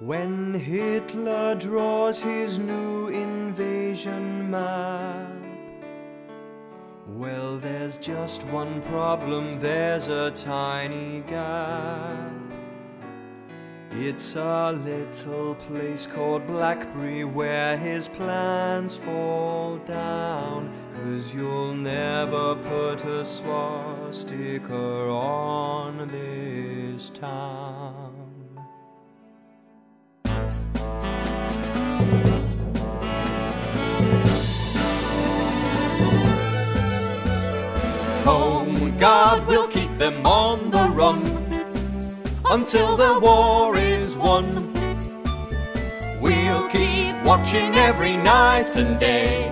When Hitler draws his new invasion map, well, there's just one problem, there's a tiny gap. It's a little place called Blackbury where his plans fall down. Cause you'll never put a swastika on this town. Home Guard will keep them on the run until the war is won. We'll keep watching every night and day,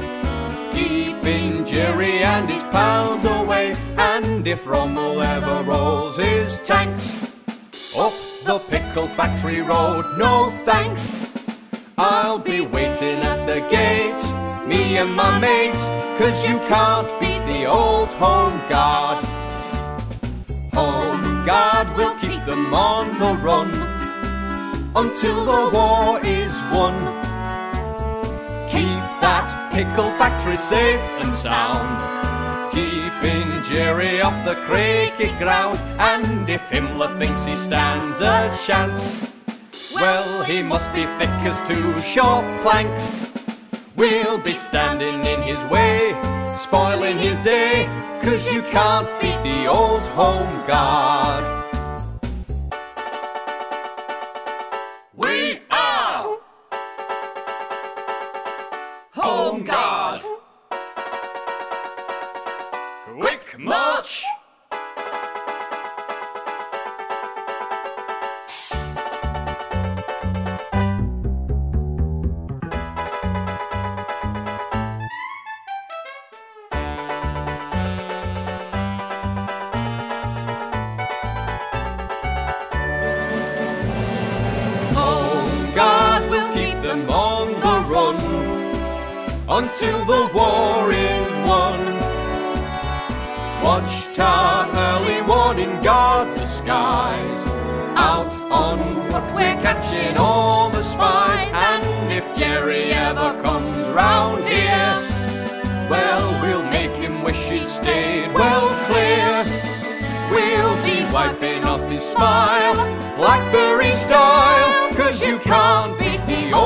keeping Jerry and his pals away. And if Rommel ever rolls his tanks up the pickle factory road, no thanks. I'll be waiting at the gate, me and my mates, cause you can't beat the old home guard. Home guard will keep them on the run until the war is won. Keep that pickle factory safe and sound, keeping Jerry off the cricket ground. And if Himmler thinks he stands a chance, well, he must be thick as two short planks. We'll be standing in his way, spoiling his day, cause you can't beat the old home guard. We are Home Guard. Quick march! until the war is won. Watchtower early warning, guard the skies. Out on foot, we're catching all the spies. And if Jerry ever comes round here, well, we'll make him wish he'd stayed well clear. We'll be wiping off his smile, Blackbury style, cause you can't beat the old.